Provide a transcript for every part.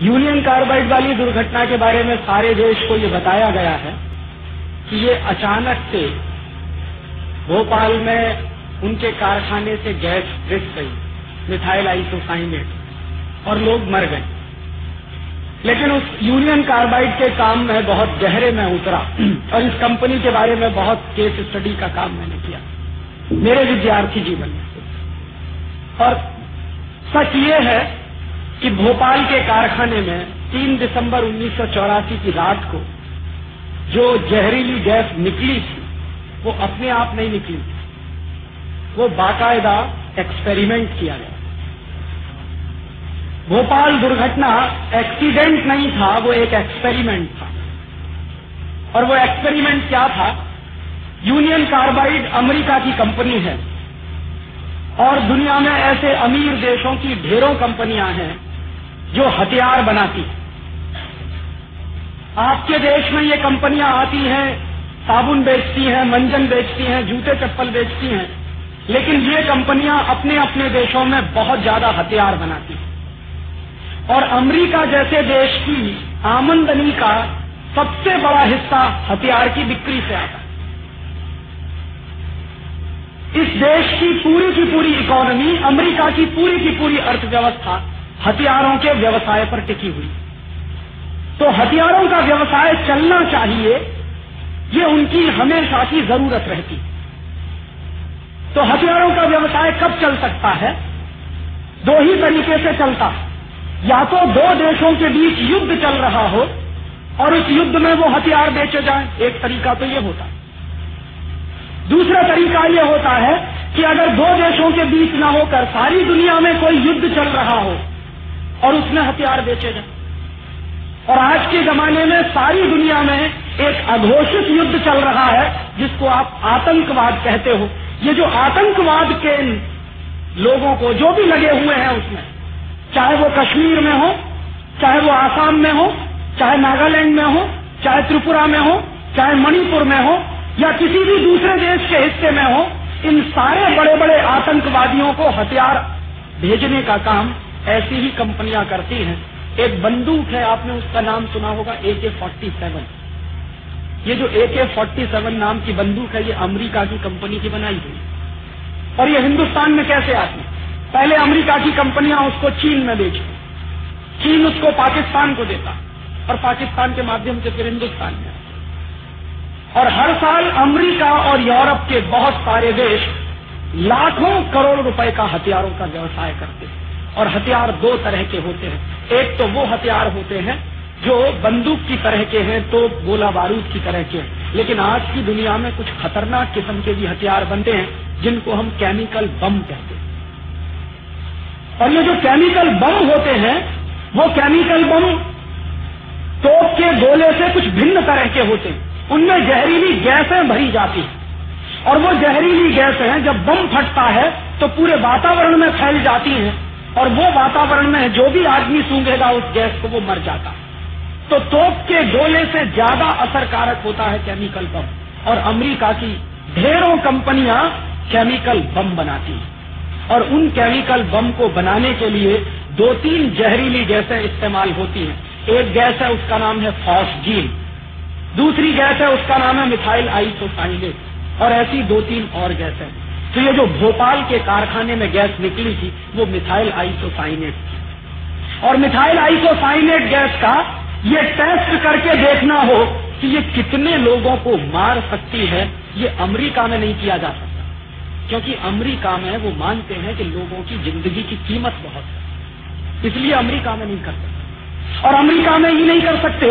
Union carbide वाली दुर्घटना के बारे में सारे देश को ये बताया गया है कि ये अचानक से भोपाल में उनके कारखाने से गैस रिस गई मिथाइल आइसोसाइनेट और लोग मर गए। लेकिन उस यूनियन कार्बाइड के काम में बहुत गहरे में उतरा, और इस कंपनी के बारे में बहुत केस स्टडी का काम मैंने किया, मेरे विद्यार्थी जीवन में। और सच ये है कि भोपाल के कारखाने में 3 दिसंबर उन्नीस सौ चौरासी की रात को जो जहरीली गैस निकली थी, वो अपने आप नहीं निकली थी। वो बाकायदा एक्सपेरिमेंट किया गया। भोपाल दुर्घटना एक्सीडेंट नहीं था, वो एक एक्सपेरिमेंट था। और वो एक्सपेरिमेंट क्या था? यूनियन कार्बाइड अमेरिका की कंपनी है। और दुनिया में ऐसे अमीर देशों की ढेरों कंपनियाँ हैं जो हथियार बनाती हैं। आपके देश में ये कंपनियाँ आती हैं, साबुन बेचती हैं, मंजन बेचती हैं, जूते चप्पल बेचती हैं, लेकिन ये कंपनियाँ अपने अपने देशों में बहुत ज़्यादा हथियार बनाती हैं। और अमेरिका जैसे देश की आमंदनी का सबसे बड़ा हिस्सा हथियार की बिक्री से आता है। इस देश की पूरी की पूरी इकोनॉमी, अमेरिका की पूरी की पूरी अर्थव्यवस्था हथियारों के व्यवसाय पर टिकी हुई। तो हथियारों का व्यवसाय चलना चाहिए, ये उनकी हमेशा की ज़रूरत रहती। तो हथियारों का व्यवसाय कब चल सकता है? दो ही तरीके से चलता। या तो दो देशों के बीच युद्ध चल रहा हो, और उस युद्ध में वो हथियार बेचे जाएँ। एक तरीका तो ये होता। दूसरा तरीका ये होता है कि अगर दो देशों के बीच न होकर सारी दुनिया में कोई युद्ध चल रहा हो और उसमें हथियार बेचे जाए और आज के जमाने में सारी दुनिया में एक अघोषित युद्ध चल रहा है, जिसको आप आतंकवाद कहते हो। ये जो आतंकवाद के लोगों को, जो भी लगे हुए हैं उसमें, चाहे वो कश्मीर में हो, चाहे वो आसाम में हो, चाहे नागालैंड में हो, चाहे त्रिपुरा में हो, चाहे मणिपुर में हो, या किसी भी दूसरे देश के हिस्से में हो, इन सारे बड़े बड़े आतंकवादियों को हथियार भेजने का काम ऐसी ही कंपनियाँ करती हैं। एक बंदूक है, आपने उसका नाम सुना होगा ए के फोर्टी सेवन ये जो ए के फोर्टी सेवन नाम की बंदूक है, ये अमेरिका की कंपनी की बनाई हुई और ये हिंदुस्तान में कैसे आती पहले अमेरिका की कंपनियाँ उसको चीन में बेचती चीन उसको पाकिस्तान को देता और पाकिस्तान के माध्यम से फिर हिंदुस्तान में और हर साल अमेरिका और यूरोप के बहुत सारे देश लाखों करोड़ रुपए का हथियारों का व्यवसाय करते हैं। और हथियार दो तरह के होते हैं। एक तो वो हथियार होते हैं जो बंदूक की तरह के हैं तो गोला बारूद की तरह के। हैं लेकिन आज की दुनिया में कुछ खतरनाक किस्म के भी हथियार बनते हैं, जिनको हम केमिकल बम कहते हैं। और ये जो केमिकल बम होते हैं, वो केमिकल बम तोप के गोले से कुछ भिन्न तरह के होते हैं। उनमें जहरीली गैसें भरी जाती हैं। और वो जहरीली गैसें जब बम फटता है तो पूरे वातावरण में फैल जाती हैं। और वो वातावरण में जो भी आदमी सूंघेगा उस गैस को, वो मर जाता। तो तोप के गोले से ज़्यादा असरकारक होता है केमिकल बम और अमेरिका की ढेरों कंपनियाँ केमिकल बम बनाती हैं। और उन केमिकल बम को बनाने के लिए दो तीन जहरीली गैसें इस्तेमाल होती हैं। एक गैस है, उसका नाम है फॉस्जीन दूसरी गैस है, उसका नाम है मिथाइल आइसोसाइनेट और ऐसी दो तीन और गैस तो ये जो भोपाल के कारखाने में गैस निकली थी, वो मिथाइल आइसोसाइनेट और मिथाइल आइसोसाइनेट गैस का ये टेस्ट करके देखना हो कि ये कितने लोगों को मार सकती है, ये अमेरिका में नहीं किया जा सकता। क्योंकि अमेरिका में वो मानते हैं कि लोगों की ज़िंदगी की कीमत बहुत है। इसलिए अमेरिका में नहीं कर सकते। और अमेरिका में ही नहीं कर सकते।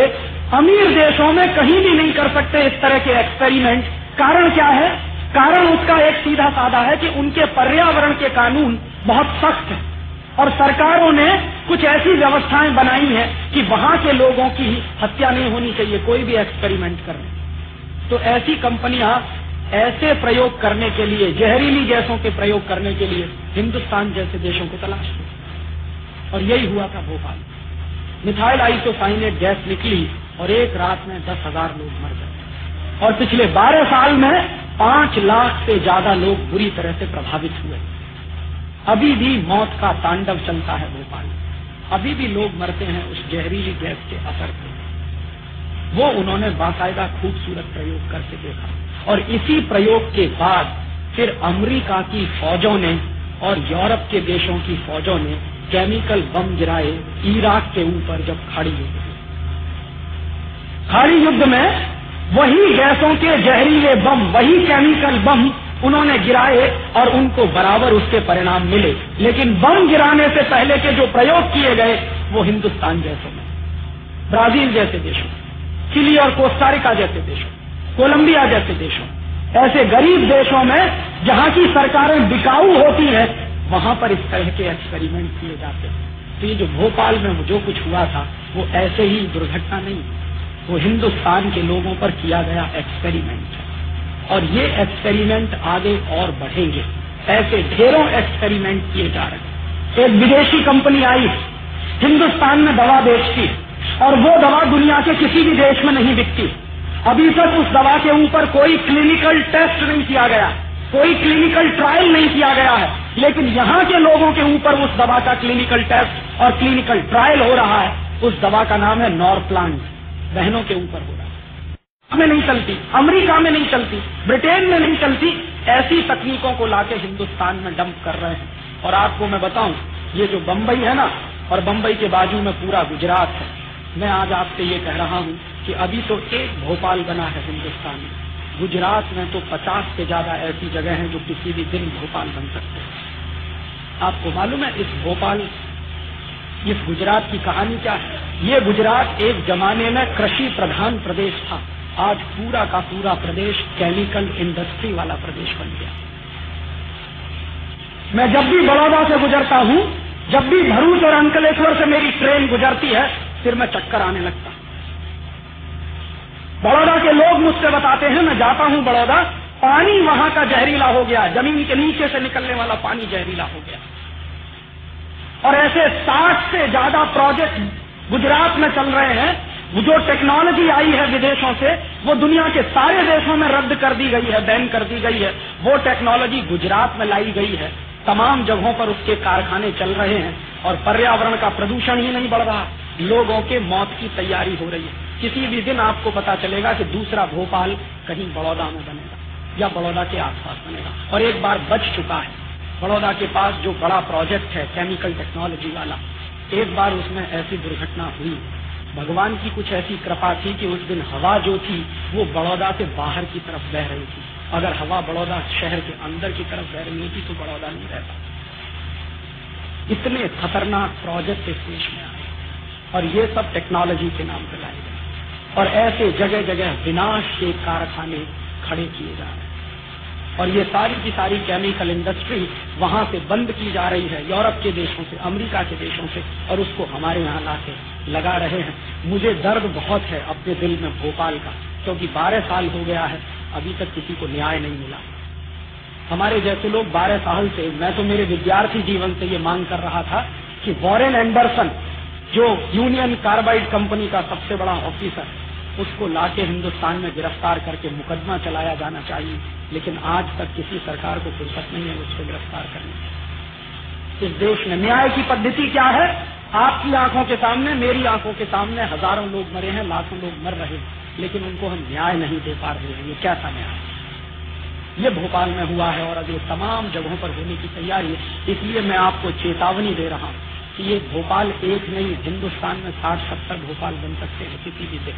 अमीर देशों में कहीं भी नहीं कर सकते इस तरह के एक्सपेरिमेंट। कारण क्या है? कारण उसका एक सीधा साधा है कि उनके पर्यावरण के कानून बहुत सख्त हैं। और सरकारों ने कुछ ऐसी व्यवस्थाएँ बनाई हैं कि वहाँ के लोगों की हत्या नहीं होनी चाहिए, कोई भी एक्सपेरिमेंट करने तो ऐसी कंपनियाँ ऐसे प्रयोग करने के लिए, जहरीली गैसों के प्रयोग करने के लिए हिंदुस्तान जैसे देशों को तलाश की और यही हुआ था भोपाल मिथाइल आइसोसाइनेट गैस निकली और एक रात में दस हज़ार लोग मर गए। और पिछले बारह साल में पाँच लाख से ज़्यादा लोग बुरी तरह से प्रभावित हुए। अभी भी मौत का तांडव चलता है भोपाल। अभी भी लोग मरते हैं उस जहरीली गैस के असर से वो उन्होंने बाकायदा खूबसूरत प्रयोग करके देखा। और इसी प्रयोग के बाद फिर अमेरिका की फौजों ने और यूरोप के देशों की फौजों ने केमिकल बम गिराए इराक के ऊपर जब खाड़ी युद्ध खाड़ी युद्ध में वही गैसों के जहरीले बम, वही केमिकल बम उन्होंने गिराए और उनको बराबर उसके परिणाम मिले। लेकिन बम गिराने से पहले के जो प्रयोग किए गए, वो हिंदुस्तान जैसे में, ब्राज़ील जैसे देशों चिली और कोस्टारिका जैसे देशों कोलंबिया जैसे देशों ऐसे गरीब देशों में जहाँ की सरकारें बिकाऊ होती हैं, वहाँ पर इस तरह के एक्सपेरिमेंट किए जाते हैं। तो ये जो भोपाल में जो कुछ हुआ था, वो ऐसे ही दुर्घटना नहीं वो हिंदुस्तान के लोगों पर किया गया एक्सपेरिमेंट और ये एक्सपेरिमेंट आगे और बढ़ेंगे। ऐसे ढेरों एक्सपेरिमेंट किए जा रहे हैं। एक विदेशी कंपनी आई, हिंदुस्तान में दवा बेचती, और वो दवा दुनिया के किसी भी देश में नहीं बिकती। अभी तक उस दवा के ऊपर कोई क्लिनिकल टेस्ट नहीं किया गया, कोई क्लिनिकल ट्रायल नहीं किया गया है। लेकिन यहाँ के लोगों के ऊपर उस दवा का क्लिनिकल टेस्ट और क्लिनिकल ट्रायल हो रहा है। उस दवा का नाम है नॉरप्लांट बहनों के ऊपर हो रहा है। में नहीं चलती, अमेरिका में नहीं चलती, ब्रिटेन में नहीं चलती, ऐसी तकनीकों को लाके हिंदुस्तान में डंप कर रहे हैं। और आपको मैं बताऊँ, ये जो बम्बई है ना, और बम्बई के बाजू में पूरा गुजरात है। मैं आज आपसे ये कह रहा हूँ कि अभी तो एक भोपाल बना है हिंदुस्तान में। गुजरात में तो पचास से ज़्यादा ऐसी जगह हैं जो किसी भी दिन भोपाल बन सकते हैं। आपको मालूम है, इस भोपाल इस गुजरात की कहानी क्या है? ये गुजरात एक जमाने में कृषि प्रधान प्रदेश था। आज पूरा का पूरा प्रदेश केमिकल इंडस्ट्री वाला प्रदेश बन गया। मैं जब भी बड़ौदा से गुजरता हूँ, जब भी भरूच और अंकलेश्वर से मेरी ट्रेन गुजरती है, फिर मैं चक्कर आने लगता बड़ौदा के लोग मुझसे बताते हैं, मैं जाता हूँ बड़ौदा, पानी वहाँ का जहरीला हो गया, ज़मीन के नीचे से निकलने वाला पानी जहरीला हो गया। और ऐसे साठ से ज़्यादा प्रोजेक्ट गुजरात में चल रहे हैं। जो टेक्नोलॉजी आई है विदेशों से, वो दुनिया के सारे देशों में रद्द कर दी गई है बैन कर दी गई है। वो टेक्नोलॉजी गुजरात में लाई गई है। तमाम जगहों पर उसके कारखाने चल रहे हैं और पर्यावरण का प्रदूषण ही नहीं बढ़ रहा। लोगों के मौत की तैयारी हो रही है। किसी भी दिन आपको पता चलेगा कि दूसरा भोपाल कहीं बड़ौदा में बनेगा या बड़ौदा के आसपास बनेगा। और एक बार बच चुका है। बड़ौदा के पास जो बड़ा प्रोजेक्ट है केमिकल टेक्नोलॉजी वाला, एक बार उसमें ऐसी दुर्घटना हुई। भगवान की कुछ ऐसी कृपा थी कि उस दिन हवा जो थी, वो बड़ौदा से बाहर की तरफ़ बह रही थी। अगर हवा बड़ौदा शहर के अंदर की तरफ़ बह रही होती तो बड़ौदा नहीं रहता। इतने खतरनाक प्रोजेक्ट इस देश में आए। और ये सब टेक्नोलॉजी के नाम पर लाए गए। और ऐसे जगह जगह विनाश के कारखाने खड़े किए जा रहे हैं। और ये सारी की सारी केमिकल इंडस्ट्री वहाँ से बंद की जा रही है, यूरोप के देशों से, अमेरिका के देशों से, और उसको हमारे यहाँ लाके लगा रहे हैं। मुझे दर्द बहुत है अपने दिल में भोपाल का, क्योंकि बारह साल हो गया है, अभी तक किसी को न्याय नहीं मिला। हमारे जैसे लोग बारह साल से, मैं तो मेरे विद्यार्थी जीवन से ये मांग कर रहा था कि वॉरेन एंडरसन, जो यूनियन कार्बाइड कंपनी का सबसे बड़ा ऑफिसर उसको लाके हिंदुस्तान में गिरफ़्तार करके मुकदमा चलाया जाना चाहिए, लेकिन आज तक किसी सरकार को फुर्सत नहीं है उसको गिरफ़्तार करने इस देश में न्याय की पद्धति क्या है? आपकी आँखों के सामने, मेरी आँखों के सामने हज़ारों लोग मरे हैं, लाखों लोग मर रहे हैं, लेकिन उनको हम न्याय नहीं दे पा रहे हैं। ये कैसा न्याय? ये भोपाल में हुआ है और अब ये तमाम जगहों पर होने की तैयारी है। इसलिए मैं आपको चेतावनी दे रहा हूँ कि ये भोपाल एक नहीं, हिंदुस्तान में साठ, सत्तर भोपाल बन सकते हैं किसी भी दिन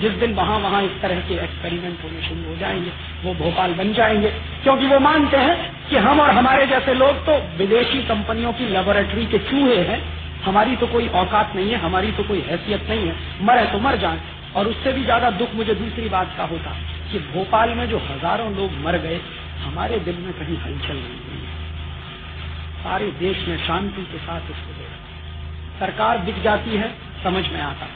जिस दिन वहाँ वहाँ इस तरह के एक्सपेरिमेंट होने शुरू हो जाएँगे, वो भोपाल बन जाएँगे। क्योंकि वो मानते हैं कि हम और हमारे जैसे लोग तो विदेशी कंपनियों की लेबोरेटरी के चूहे हैं। हमारी तो कोई औकात नहीं है, हमारी तो कोई हैसियत नहीं है। मरे तो मर जाए। और उससे भी ज़्यादा दुख मुझे दूसरी बात का होता कि भोपाल में जो हज़ारों लोग मर गए, हमारे दिल में कहीं हलचल नहीं हुई। सारे देश में शांति के साथ उसको दे सरकार दिख जाती है, समझ में आता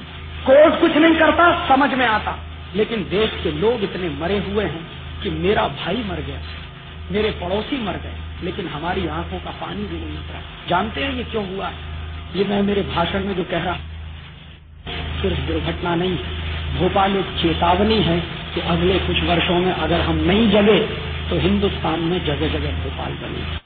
कोर्ट कुछ नहीं करता, समझ में आता। लेकिन देश के लोग इतने मरे हुए हैं कि मेरा भाई मर गया। मेरे पड़ोसी मर गए, लेकिन हमारी आँखों का पानी भी नहीं उतरा। जानते हैं ये क्यों हुआ? ये मैं मेरे भाषण में जो कह रहा सिर्फ़ दुर्घटना नहीं है। भोपाल एक चेतावनी है कि अगले कुछ वर्षों में अगर हम नहीं जगे तो हिंदुस्तान में जगह जगह भोपाल बनेगा।